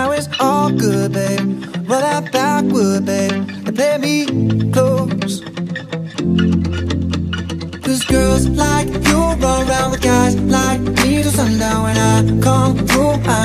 Now it's all good, babe. Roll that Backwood, babe, and play me close. Cause girls like you run around with guys like me till sundown When I come through, I